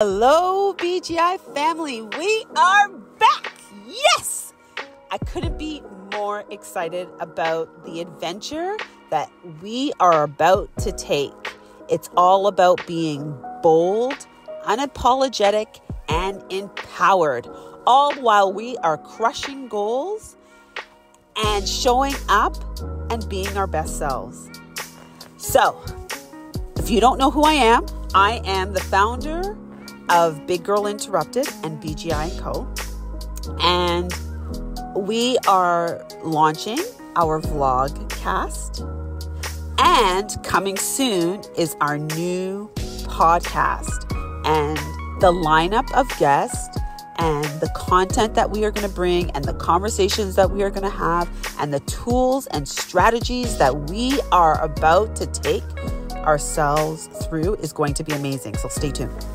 Hello, BGI family. We are back. Yes! I couldn't be more excited about the adventure that we are about to take. It's all about being bold, unapologetic, and empowered, all while we are crushing goals and showing up and being our best selves. So, if you don't know who I am, I am the founder of Big Girl Interrupted and BGI Co. And we are launching our vlog cast. And coming soon is our new podcast. And the lineup of guests and the content that we are going to bring and the conversations that we are going to have and the tools and strategies that we are about to take ourselves through is going to be amazing. So stay tuned.